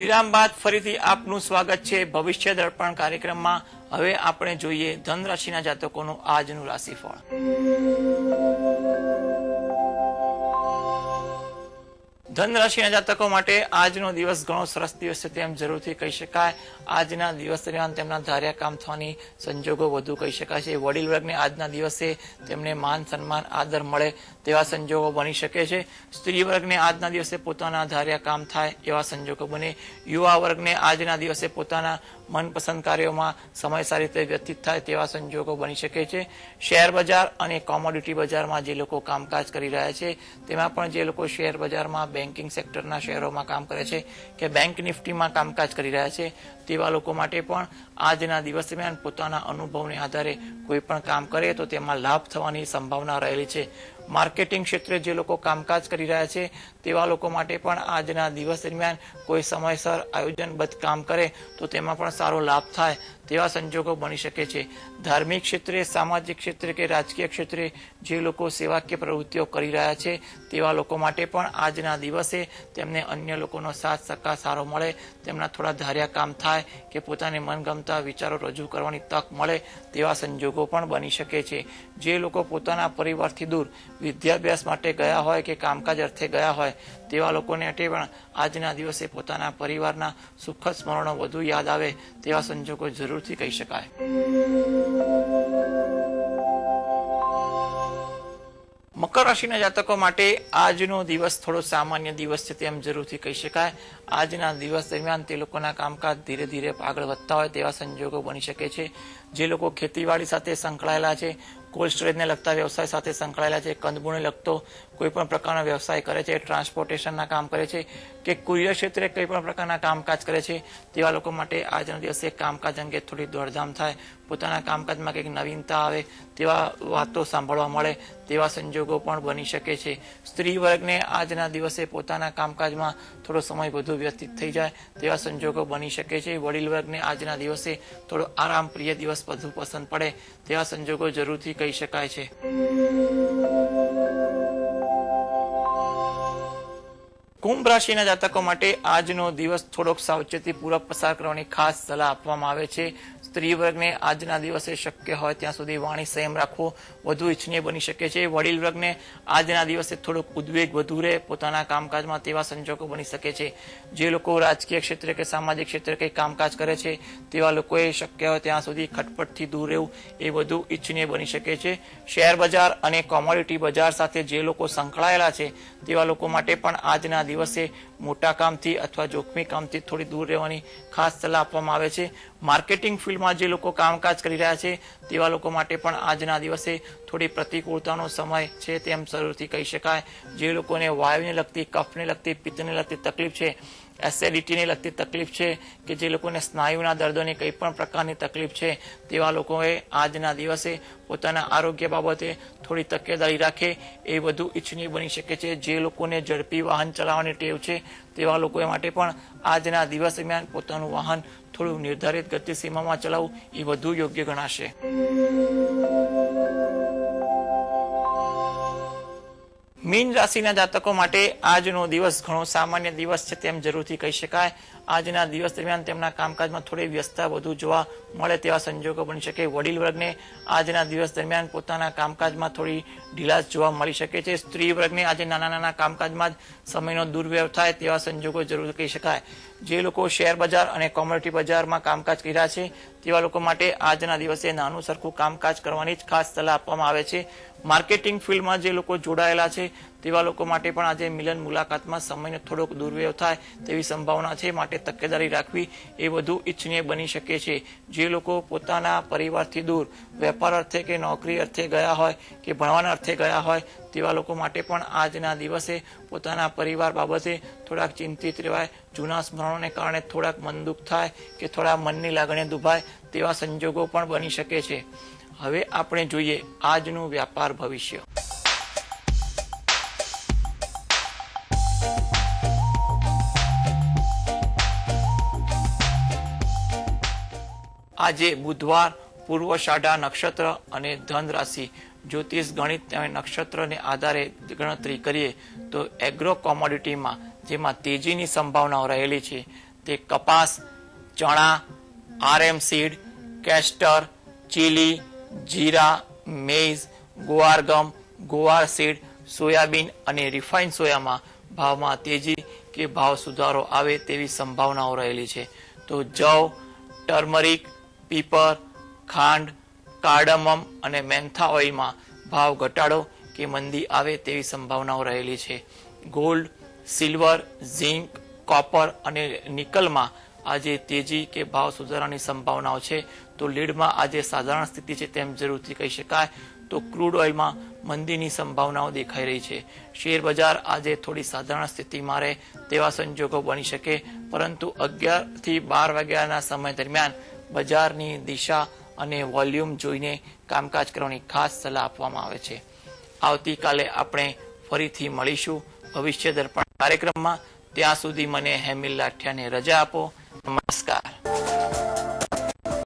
વિરામ બાદ ફરીથી આપનું સ્વાગત છે ભવિષ્ય દર્પણ કાર્યક્રમમાં. હવે આપણે જોઈએ ધન રાશિના જાતકોનું આજનું રાશિફળ. ધન રાશિના જાતકો માટે આજનો દિવસ ઘણો સરસ દિવસ છે તેમ જરૂરથી કહી શકાય. આજના દિવસ દરમિયાન તેમના ધાર્યા કામ થવાની સંજોગો વધુ કહી શકાય છે વડીલ વર્ગને આજના દિવસે તેમને માન, સન્માન, આદર મળે તેવા સંજોગો બની શકે છે. સ્ત્રી વર્ગને આજના દિવસે પોતાના ધાર્યા કામ થાય એવા સંજોગો બને. યુવા વર્ગને આજના દિવસે પોતાના મનપસંદ કાર્યોમાં સમય સારી રીતે વ્યતીત થાય તેવા સંજોગો બની શકે છે. શેર બજાર અને કોમોડિટી બજારમાં જે લોકો કામકાજ કરી રહ્યા છે, તેમાં પણ જે લોકો શેર બજારમાં બેન્કિંગ સેક્ટરના શેરોમાં કામ કરે છે કે બેંક નિફ્ટીમાં કામકાજ કરી રહ્યા છે તેવા લોકો માટે પણ આજના દિવસ દરમિયાન પોતાના અનુભવને આધારે કોઈ પણ કામ કરે તો તેમાં લાભ થવાની સંભાવના રહેલી છે. માર્કેટિંગ ક્ષેત્રે જે લોકો કામકાજ કરી રહ્યા છે, તેવા લોકો માટે પણ આજના દિવસ દરમિયાન કોઈ સમયસર આયોજનબદ્ધ કામ કરે તો તેમાં પણ સારો લાભ થાય તેવા સંજોગો બની શકે છે. ધાર્મિક ક્ષેત્રે, સામાજિક ક્ષેત્રે કે રાજકીય ક્ષેત્રે જે લોકો સેવાકીય પ્રવૃત્તિઓ કરી રહ્યા છે, તેવા લોકો માટે પણ આજના દિવસે તેમને અન્ય લોકોનો સાથ, સહકાર સારો મળે, તેમના થોડા ધાર્યા કામ થાય કે પોતાને મનગમતા વિચારો રજૂ કરવાની તક મળે તેવા સંજોગો પણ બની શકે છે. જે લોકો પોતાના પરિવારથી દૂર વિદ્યાભ્યાસ માટે ગયા હોય કે કામકાજ અર્થે ગયા હોય તેવા લોકોને અટે પણ આજના દિવસે પોતાના પરિવારના સુખદ સ્મરણો વધુ યાદ આવે તેવા સંજોગો જરૂરથી કહી શકાય. મકર રાશિના જાતકો માટે આજનો દિવસ થોડો સામાન્ય દિવસ છે તેમ જરૂરથી કહી શકાય. આજના દિવસ દરમિયાન તે લોકોના કામકાજ ધીરે ધીરે આગળ વધતા હોય તેવા સંજોગો બની શકે છે. જે લોકો ખેતીવાડી સાથે સંકળાયેલા છે કોલ્ડ સ્ટોરેજને લગતા વ્યવસાય સાથે સંકળાયેલા છે કંદમૂળને લગતો કોઈ પણ પ્રકારનો વ્યવસાય કરે છે ટ્રાન્સપોર્ટેશનના કામ કરે છે, કે કુરિયર ક્ષેત્રે કોઈ પણ પ્રકારના કામકાજ કરે છે, તેવા લોકો માટે આજના દિવસે કામકાજ અંગે થોડી દોડધામ થાય. પોતાના કામકાજમાં કંઈક નવીનતા આવે, તેવા વાતો સાંભળવા મળે, તેવા સંજોગો પણ બની શકે છે. સ્ત્રી વર્ગને આજના દિવસે પોતાના કામકાજમાં થોડો સમય વધુ વ્યતીત થઈ જાય, તેવા સંજોગો બની શકે છે. વડીલ વર્ગને આજના દિવસે થોડો આરામ પ્રિય દિવસ વધુ પસંદ પડે તેવા સંજોગો જરૂરથી કહી શકાય છે. કુંભ રાશિના જાતકો માટે આજનો દિવસ થોડોક સાવચેતીપૂર્વક પસાર કરવાની ખાસ સલાહ આપવામાં આવે છે. સ્ત્રી વર્ગને આજના દિવસે શક્ય હોય ત્યાં સુધી વાણી સંયમ રાખવો વધુ ઇચ્છનીય બની શકે છે. વડીલ વર્ગને આજના દિવસે થોડોક ઉદ્વેગ વધુ રહે, પોતાના કામકાજમાં તેવા સંજોગો બની શકે છે. જે લોકો રાજકીય ક્ષેત્રે કે સામાજિક ક્ષેત્રે કંઈ કામકાજ કરે છે, તેવા લોકોએ શક્ય હોય ત્યાં સુધી ખટપટથી દૂર રહેવું એ વધુ ઇચ્છનીય બની શકે છે. શેર બજાર અને કોમોડિટી બજાર સાથે જે લોકો સંકળાયેલા છે, તેવા લોકો માટે પણ આજના દિવસે મોટા કામથી અથવા જોખમી કામથી થોડી દૂર રહેવાની ખાસ સલાહ આપવામાં આવે છે. માર્કેટિંગ ફિલ્ડમાં જે લોકો કામકાજ કરી રહ્યા છે, તેવા લોકો માટે પણ આજના દિવસે થોડી પ્રતિકૂળતાનો સમય છે તેમ જરૂરથી કહી શકાય. જે લોકોને વાયુને લગતી, કફને લગતી, પિત્તને લગતી તકલીફ છે, એસિડિટીને લગતી તકલીફ છે, કે જે લોકોને સ્નાયુના દર્દોની કંઈ પણ પ્રકારની તકલીફ છે, તેવા લોકોએ આજના દિવસે પોતાના આરોગ્ય બાબતે થોડી તકેદારી રાખે એ વધુ ઇચ્છનીય બની શકે છે. જે લોકોને ઝડપી વાહન ચલાવવાની ટેવ છે, તેવા લોકો માટે પણ આજના દિવસ દરમિયાન પોતાનું વાહન થોડું નિર્ધારિત ગતિ સીમામાં ચલાવવું એ વધુ યોગ્ય ગણાશે. મીન રાશિના જાતકો માટે આજનો દિવસ ઘણો સામાન્ય દિવસ છે તેમ જરૂરથી કહી શકાય. આજના દિવસ દરમિયાન તેમના કામકાજમાં થોડી વ્યસ્તતા વધુ જોવા મળે તેવા સંજોગો બની શકે. વડીલ વર્ગને આજના દિવસ દરમિયાન પોતાના કામકાજમાં થોડી ઢીલાશ જોવા મળી શકે છે. સ્ત્રી વર્ગને આજે નાના નાના કામકાજમાં જ સમયનો દુર્વ્યવ થાય તેવા સંજોગો જરૂર કહી શકાય. જે લોકો શેર બજાર અને કોમોડિટી બજારમાં કામકાજ કર્યા છે, તેવા લોકો માટે આજના દિવસે નાનું સરખું કામકાજ કરવાની જ ખાસ સલાહ આપવામાં આવે છે. માર્કેટિંગ ફિલ્ડમાં જે લોકો જોડાયેલા છે, તેવા લોકો માટે પણ આજે મિલન મુલાકાતમાં સમયનો થોડોક દુર્વ્યવ થાય તેવી સંભાવના છે. માટે તકેદારી રાખવી એ વધુ ઇચ્છનીય બની શકે છે. જે લોકો પોતાના પરિવારથી દૂર, વેપાર અર્થે કે નોકરી અર્થે ગયા હોય કે ભણવાના અર્થે ગયા હોય, તેવા લોકો માટે પણ આજના દિવસે પોતાના પરિવાર બાબતે થોડાક ચિંતિત રહેવાય. જૂના સ્મરણોને કારણે થોડાક મન દુઃખ થાય કે થોડા મનની લાગણી દુભાય તેવા સંજોગો પણ બની શકે છે. હવે આપણે જોઈએ આજનું વ્યાપાર ભવિષ્ય. આજે બુધવાર, પૂર્વ પૂર્વષાઢા નક્ષત્ર અને ધન રાશિ જ્યોતિષ, ગણિત અને નક્ષત્રને આધારે ગણતરી કરીએ તો એગ્રો કોમોડિટીમાં જેમાં તેજીની સંભાવનાઓ રહેલી છે. તે કપાસ, ચણા આરએમ સીડ કેસ્ટર ચીલી જીરા મેઝ ગુવાર ગમ, ગુવાર સીડ સોયાબીન અને રિફાઇન સોયામાં ભાવમાં તેજી કે ભાવ સુધારો આવે તેવી સંભાવનાઓ રહેલી છે. તો જવ ટર્મરિક પીપર, ખાંડ, કાર્ડમમ અને મેન્થા ઓઇલમાં ભાવ ઘટાડો કે મંદી આવે તેવી સંભાવનાઓ રહેલી છે. ગોલ્ડ, સિલ્વર, ઝિંક, કોપર અને નિકલમાં આજે તેજી કે ભાવ સુધારાની સંભાવનાઓ છે. તો લીડમાં આજે સાધારણ સ્થિતિ છે તેમ જરૂરથી કહી શકાય. તો ક્રૂડ ઓઇલમાં મંદીની સંભાવનાઓ દેખાઈ રહી છે. શેર બજાર આજે થોડી સાધારણ સ્થિતિમાં રહે તેવા સંજોગો બની શકે. પરંતુ અગિયારથી બાર વાગ્યાના સમય દરમિયાન બજારની દિશા અને વોલ્યુમ જોઈને કામકાજ કરવાની ખાસ સલાહ આપવામાં આવે છે. આવતીકાલે આપણે ફરીથી મળીશું. ભવિષ્ય દર્પણ કાર્યક્રમમાં ત્યાં સુધી મને હેમિલ લાઠિયાને રજા આપો. નમસ્કાર.